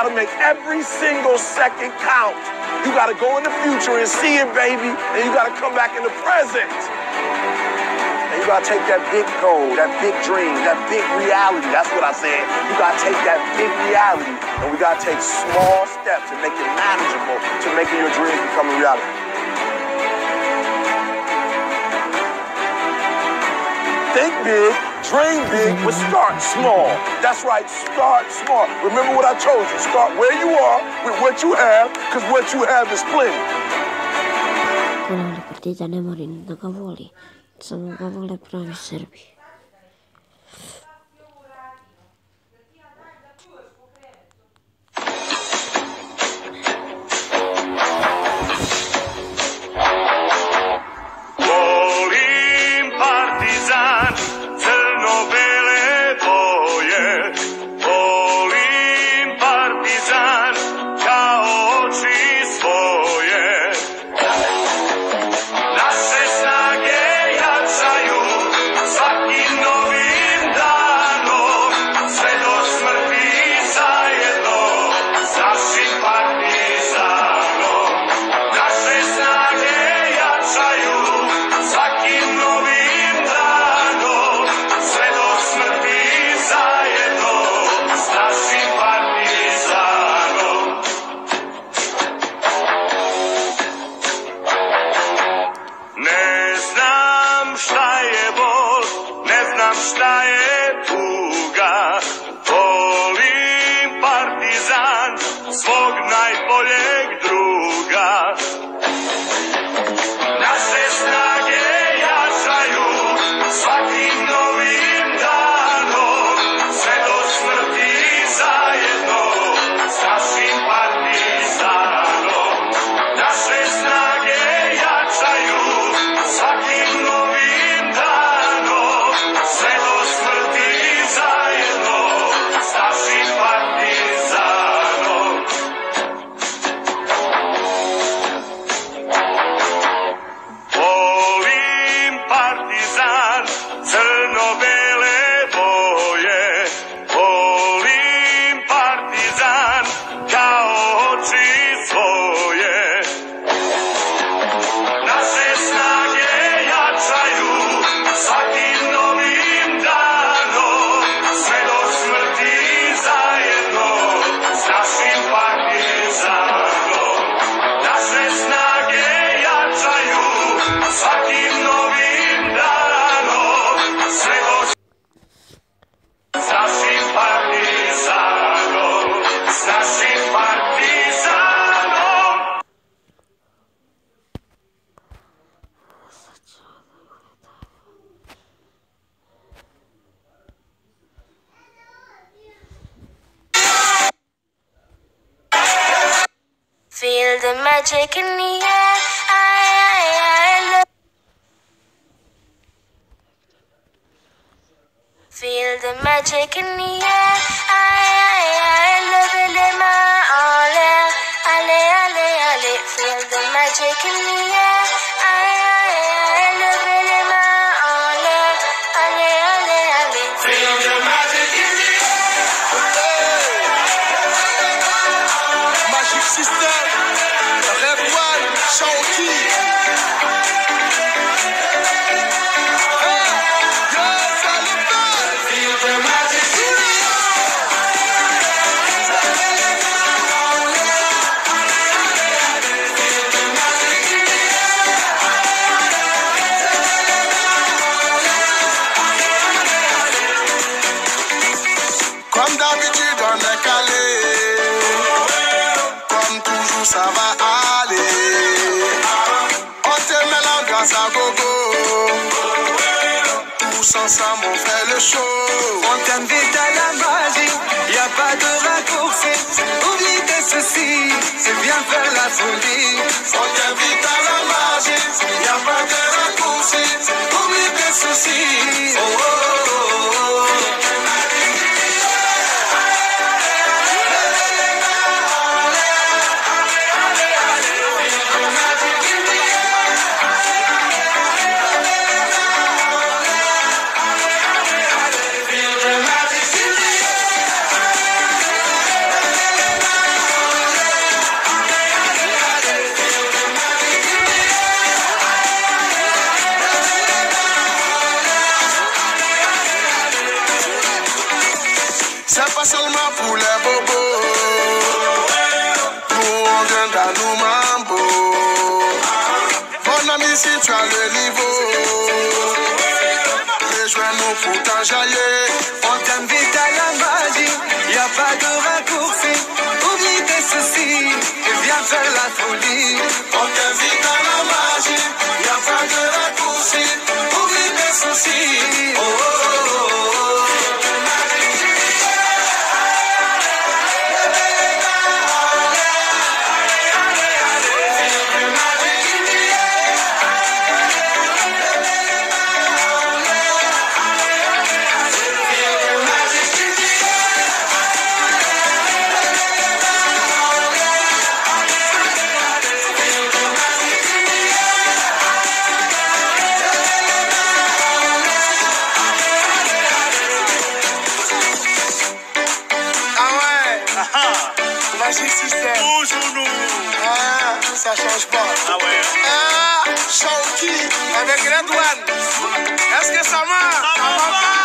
got to make every single second count. You got to go in the future and see it, baby, and you got to come back in the present. And you got to take that big goal, that big dream, that big reality. That's what I said. You got to take that big reality, and we got to take small steps and make it manageable to making your dreams become a reality. Think big, dream big, but start small. That's right, start small. Remember what I told you. Start where you are with what you have, because what you have is plenty. Kanali partita Nemorin nakavoli. Samego vole pravi. Šta 是啊 magic in the air. I, I, I. Feel the magic in the air. I, I, I love it in my all. Ale, ale, ale. Feel the magic in the air. On fait le show. On à la magie, y a pas de raccourci. Oublie tes soucis, c'est bien faire la folie. On t'invite à la magie. Y a pas de raccourci. Oublie tes soucis. Oh, oh, c'est pas seulement pour les bobos. Nous, on vient dans mambo. Mon ami, si tu as le niveau, rejoins-nous pour t'enjailler. On t'invite à la magie, y a pas de raccourci. Oublie tes soucis et viens faire la folie. On t'invite de Tuhan. Es sama.